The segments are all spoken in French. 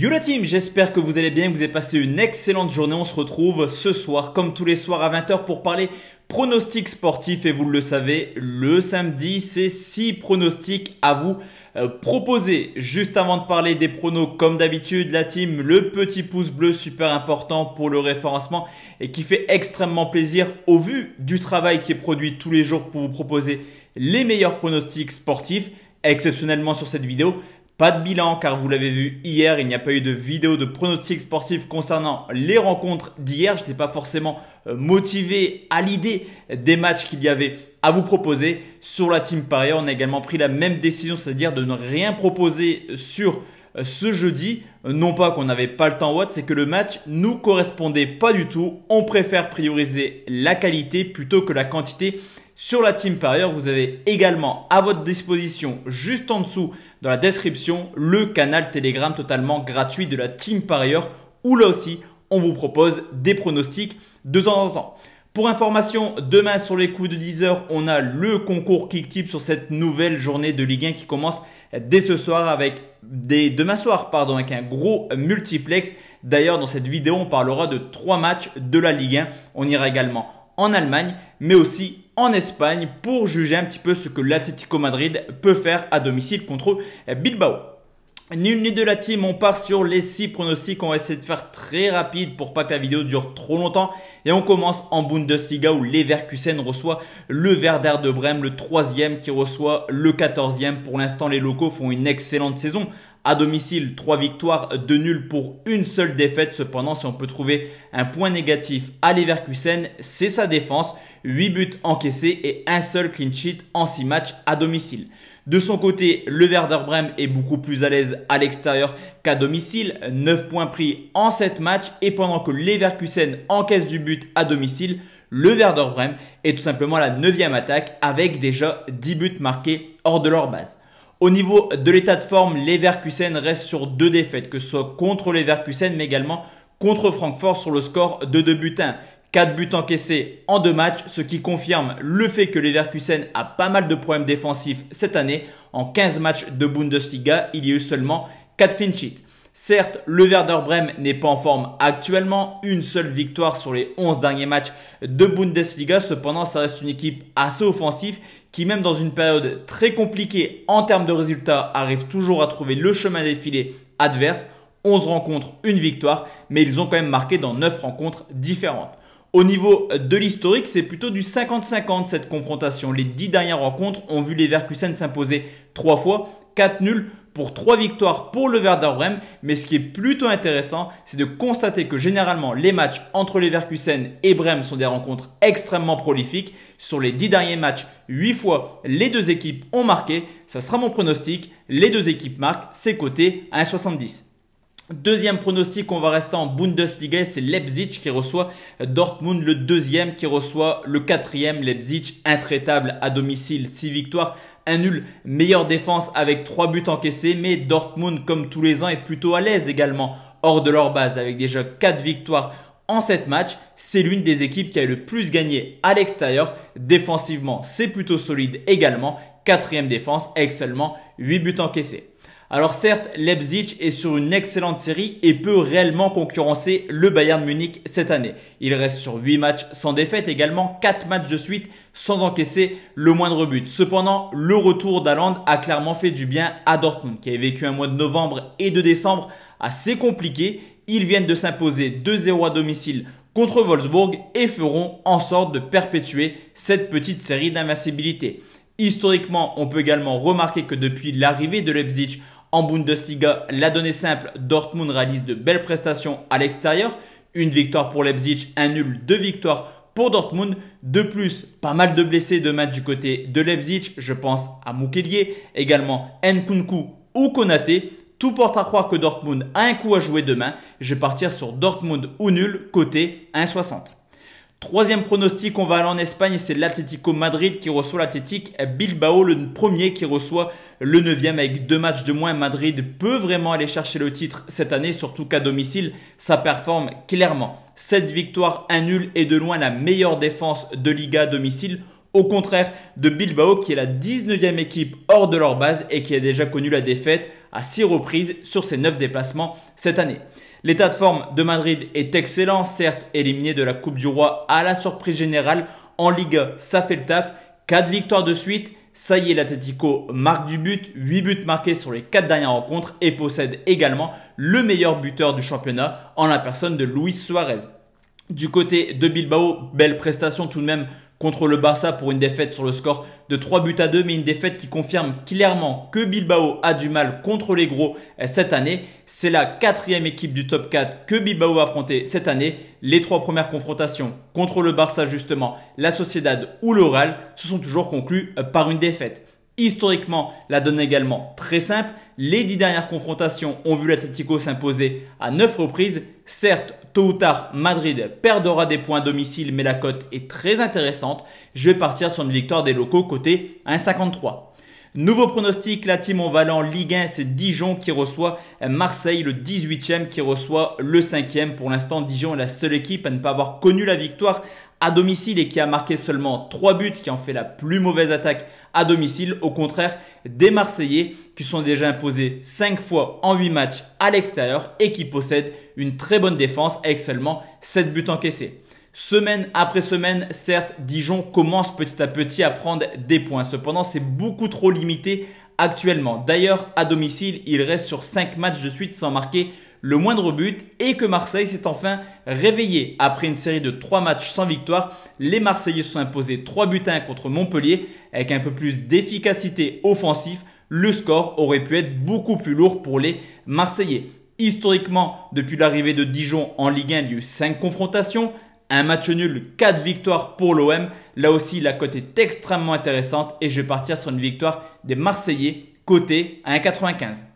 Yo la team, j'espère que vous allez bien, que vous avez passé une excellente journée. On se retrouve ce soir, comme tous les soirs à 20h, pour parler pronostics sportifs. Et vous le savez, le samedi, c'est 6 pronostics à vous euh, proposer. Juste avant de parler des pronos, comme d'habitude, la team, le petit pouce bleu super important pour le référencement et qui fait extrêmement plaisir au vu du travail qui est produit tous les jours pour vous proposer les meilleurs pronostics sportifs. Exceptionnellement sur cette vidéo, pas de bilan car vous l'avez vu hier, il n'y a pas eu de vidéo de pronostic sportif concernant les rencontres d'hier. Je n'étais pas forcément euh, motivé à l'idée des matchs qu'il y avait à vous proposer. Sur la team parieur, on a également pris la même décision, c'est-à-dire de ne rien proposer sur ce jeudi. Non pas qu'on n'avait pas le temps ou c'est que le match nous correspondait pas du tout. On préfère prioriser la qualité plutôt que la quantité. Sur la team parieur, vous avez également à votre disposition, juste en dessous dans la description, le canal Telegram totalement gratuit de la team parieur où là aussi, on vous propose des pronostics de temps en temps. Pour information, demain sur les coups de 10h, on a le concours Kicktip sur cette nouvelle journée de Ligue 1 qui commence dès ce soir avec des demain soir pardon avec un gros multiplex. D'ailleurs, dans cette vidéo, on parlera de trois matchs de la Ligue 1. On ira également en Allemagne, mais aussi en Espagne pour juger un petit peu ce que l'Atlético Madrid peut faire à domicile contre Bilbao. Nul ni de la team, on part sur les 6 pronostics. On va essayer de faire très rapide pour pas que la vidéo dure trop longtemps. Et on commence en Bundesliga où Leverkusen reçoit le Werder de Brême, le troisième qui reçoit le 14e. Pour l'instant, les locaux font une excellente saison. À domicile, 3 victoires, 2 nuls pour une seule défaite. Cependant, si on peut trouver un point négatif à Leverkusen, c'est sa défense. 8 buts encaissés et un seul clean sheet en 6 matchs à domicile. De son côté, le Werder Bremen est beaucoup plus à l'aise à l'extérieur qu'à domicile. 9 points pris en 7 matchs et pendant que Leverkusen encaisse du but à domicile, le Werder Bremen est tout simplement la 9 attaque avec déjà 10 buts marqués hors de leur base. Au niveau de l'état de forme, Leverkusen reste sur deux défaites, que ce soit contre Leverkusen mais également contre Francfort sur le score de 2 buts 1. 4 buts encaissés en deux matchs, ce qui confirme le fait que Leverkusen a pas mal de problèmes défensifs cette année. En 15 matchs de Bundesliga, il y a eu seulement 4 clean sheets. Certes, le Werder Bremen n'est pas en forme actuellement, une seule victoire sur les 11 derniers matchs de Bundesliga, cependant ça reste une équipe assez offensive qui même dans une période très compliquée en termes de résultats arrive toujours à trouver le chemin défilé adverse. 11 rencontres, une victoire, mais ils ont quand même marqué dans 9 rencontres différentes. Au niveau de l'historique, c'est plutôt du 50-50 cette confrontation. Les 10 dernières rencontres ont vu les Verkusen s'imposer 3 fois, 4 nuls pour 3 victoires pour le Werder Bremen. Mais ce qui est plutôt intéressant, c'est de constater que généralement les matchs entre les Verkusen et Bremen sont des rencontres extrêmement prolifiques. Sur les 10 derniers matchs, 8 fois les deux équipes ont marqué. Ça sera mon pronostic. Les deux équipes marquent, c'est coté à 1,70. Deuxième pronostic, on va rester en Bundesliga, c'est Leipzig qui reçoit Dortmund, le deuxième qui reçoit le quatrième. Leipzig intraitable à domicile, 6 victoires, un nul, meilleure défense avec 3 buts encaissés, mais Dortmund, comme tous les ans, est plutôt à l'aise également hors de leur base avec déjà 4 victoires en 7 matchs. C'est l'une des équipes qui a le plus gagné à l'extérieur. Défensivement, c'est plutôt solide également. Quatrième défense avec seulement 8 buts encaissés. Alors certes, Leipzig est sur une excellente série et peut réellement concurrencer le Bayern Munich cette année. Il reste sur 8 matchs sans défaite, également 4 matchs de suite sans encaisser le moindre but. Cependant, le retour d'Aland a clairement fait du bien à Dortmund, qui a vécu un mois de novembre et de décembre assez compliqué. Ils viennent de s'imposer 2-0 à domicile contre Wolfsburg et feront en sorte de perpétuer cette petite série d'invincibilité. Historiquement, on peut également remarquer que depuis l'arrivée de Leipzig en Bundesliga, la donnée simple, Dortmund réalise de belles prestations à l'extérieur. Une victoire pour Leipzig, un nul, deux victoires pour Dortmund. De plus, pas mal de blessés de match du côté de Leipzig. Je pense à Moukelier, également Nkunku ou Konaté. Tout porte à croire que Dortmund a un coup à jouer demain. Je vais partir sur Dortmund ou nul, côté 1,60. Troisième pronostic, on va aller en Espagne, c'est l'Atlético Madrid qui reçoit l'Atlético Bilbao, le premier qui reçoit le neuvième avec deux matchs de moins. Madrid peut vraiment aller chercher le titre cette année, surtout qu'à domicile, ça performe clairement. Cette victoire, un nul et de loin la meilleure défense de Liga à domicile. Au contraire de Bilbao qui est la 19e équipe hors de leur base et qui a déjà connu la défaite à 6 reprises sur ses 9 déplacements cette année. L'état de forme de Madrid est excellent, certes éliminé de la Coupe du Roi à la surprise générale. En Ligue, ça fait le taf. 4 victoires de suite. Ça y est, l'Atletico marque du but, 8 buts marqués sur les 4 dernières rencontres et possède également le meilleur buteur du championnat en la personne de Luis Suarez. Du côté de Bilbao, belle prestation tout de même contre le Barça pour une défaite sur le score de 3 buts à 2, mais une défaite qui confirme clairement que Bilbao a du mal contre les gros euh, cette année. C'est la quatrième équipe du top 4 que Bilbao a affronté cette année. Les trois premières confrontations contre le Barça justement, la Sociedad ou l'Oral se sont toujours conclues euh, par une défaite. Historiquement, la donne également très simple. Les dix dernières confrontations ont vu l'Atletico s'imposer à 9 reprises. Certes, tôt ou tard, Madrid perdra des points à domicile, mais la cote est très intéressante. Je vais partir sur une victoire des locaux côté 1,53. Nouveau pronostic, la team on va en Ligue 1, c'est Dijon qui reçoit Marseille, le 18e qui reçoit le 5e. Pour l'instant, Dijon est la seule équipe à ne pas avoir connu la victoire à domicile et qui a marqué seulement 3 buts, ce qui en fait la plus mauvaise attaque à domicile. Au contraire, des Marseillais qui sont déjà imposés 5 fois en 8 matchs à l'extérieur et qui possèdent une très bonne défense avec seulement 7 buts encaissés. Semaine après semaine, certes, Dijon commence petit à petit à prendre des points. Cependant, c'est beaucoup trop limité actuellement. D'ailleurs, à domicile, il reste sur 5 matchs de suite sans marquer le moindre but et que Marseille s'est enfin réveillé. Après une série de 3 matchs sans victoire, les Marseillais se sont imposés 3 buts à 1 contre Montpellier avec un peu plus d'efficacité offensive. Le score aurait pu être beaucoup plus lourd pour les Marseillais. Historiquement, depuis l'arrivée de Dijon en Ligue 1, il y a eu 5 confrontations, un match nul, 4 victoires pour l'OM. Là aussi, la cote est extrêmement intéressante et je vais partir sur une victoire des Marseillais côté à 1,95.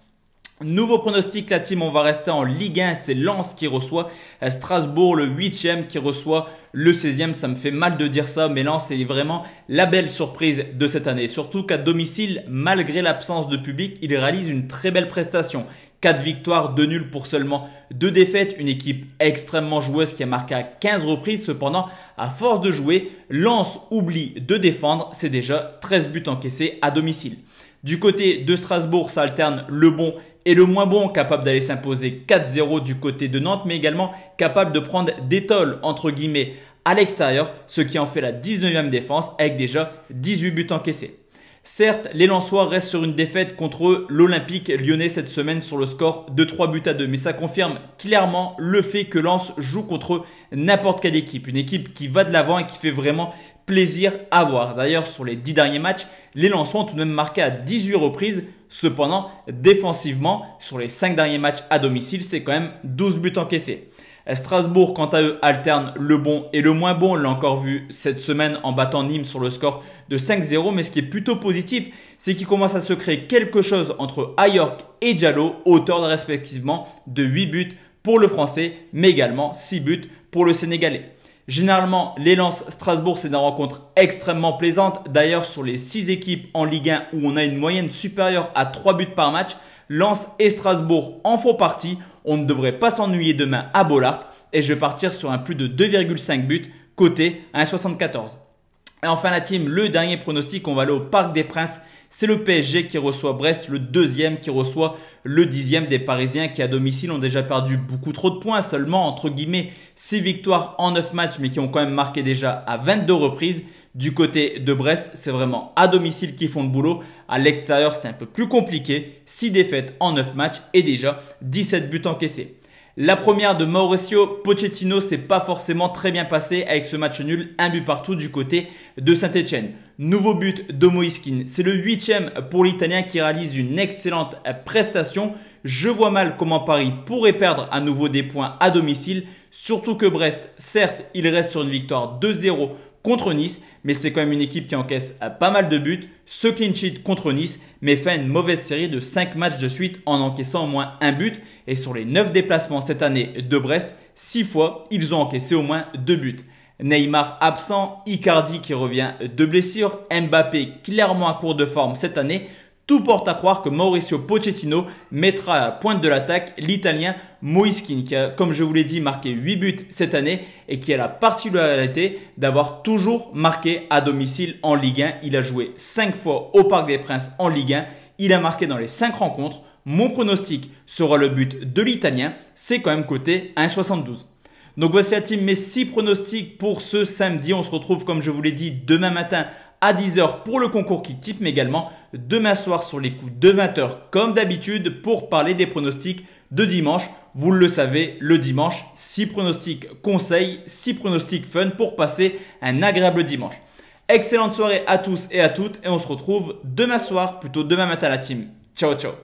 Nouveau pronostic, la team, on va rester en Ligue 1. C'est Lens qui reçoit Strasbourg, le 8e qui reçoit le 16e. Ça me fait mal de dire ça, mais Lens est vraiment la belle surprise de cette année. Surtout qu'à domicile, malgré l'absence de public, il réalise une très belle prestation. 4 victoires, 2 nuls pour seulement 2 défaites. Une équipe extrêmement joueuse qui a marqué à 15 reprises. Cependant, à force de jouer, Lens oublie de défendre. C'est déjà 13 buts encaissés à domicile. Du côté de Strasbourg, ça alterne le bon et le moins bon, capable d'aller s'imposer 4-0 du côté de Nantes, mais également capable de prendre des tolls, entre guillemets, à l'extérieur, ce qui en fait la 19e défense avec déjà 18 buts encaissés. Certes, les Lensois restent sur une défaite contre l'Olympique lyonnais cette semaine sur le score de 3 buts à 2, mais ça confirme clairement le fait que Lens joue contre n'importe quelle équipe, une équipe qui va de l'avant et qui fait vraiment plaisir à voir. D'ailleurs, sur les 10 derniers matchs, les Lensois ont tout de même marqué à 18 reprises. Cependant, défensivement, sur les 5 derniers matchs à domicile, c'est quand même 12 buts encaissés. Strasbourg, quant à eux, alterne le bon et le moins bon. On l'a encore vu cette semaine en battant Nîmes sur le score de 5-0. Mais ce qui est plutôt positif, c'est qu'il commence à se créer quelque chose entre Ayork et Diallo, auteur de respectivement de 8 buts pour le Français, mais également 6 buts pour le Sénégalais. Généralement, les Strasbourg, c'est une rencontre extrêmement plaisante. D'ailleurs, sur les 6 équipes en Ligue 1 où on a une moyenne supérieure à 3 buts par match, Lens et Strasbourg en font partie. On ne devrait pas s'ennuyer demain à Bollard. Et je vais partir sur un plus de 2,5 buts côté 1,74. Et enfin la team, le dernier pronostic, on va aller au Parc des Princes c'est le PSG qui reçoit Brest, le deuxième qui reçoit le dixième des Parisiens qui à domicile ont déjà perdu beaucoup trop de points, seulement entre guillemets 6 victoires en 9 matchs mais qui ont quand même marqué déjà à 22 reprises. Du côté de Brest, c'est vraiment à domicile qu'ils font le boulot. À l'extérieur, c'est un peu plus compliqué. 6 défaites en 9 matchs et déjà 17 buts encaissés. La première de Mauricio Pochettino s'est pas forcément très bien passée avec ce match nul, un but partout du côté de Saint-Etienne. Nouveau but de Moiskin. C'est le huitième pour l'Italien qui réalise une excellente prestation. Je vois mal comment Paris pourrait perdre à nouveau des points à domicile. Surtout que Brest, certes, il reste sur une victoire 2-0 contre Nice, mais c'est quand même une équipe qui encaisse pas mal de buts. Ce clean contre Nice, mais fait une mauvaise série de 5 matchs de suite en encaissant au moins un but. Et sur les 9 déplacements cette année de Brest, 6 fois, ils ont encaissé au moins 2 buts. Neymar absent, Icardi qui revient de blessure, Mbappé clairement à court de forme cette année. Tout porte à croire que Mauricio Pochettino mettra à la pointe de l'attaque l'Italien Moiskin qui a, comme je vous l'ai dit, marqué 8 buts cette année et qui a la particularité d'avoir toujours marqué à domicile en Ligue 1. Il a joué 5 fois au Parc des Princes en Ligue 1. Il a marqué dans les 5 rencontres Mon pronostic sera le but de l'italien, c'est quand même côté 1,72. Donc voici la team mes 6 pronostics pour ce samedi. On se retrouve comme je vous l'ai dit demain matin à 10h pour le concours Kick Tip, mais également demain soir sur les coups de 20h comme d'habitude pour parler des pronostics de dimanche. Vous le savez, le dimanche, 6 pronostics conseils, 6 pronostics fun pour passer un agréable dimanche. Excellente soirée à tous et à toutes et on se retrouve demain soir, plutôt demain matin la team. Ciao ciao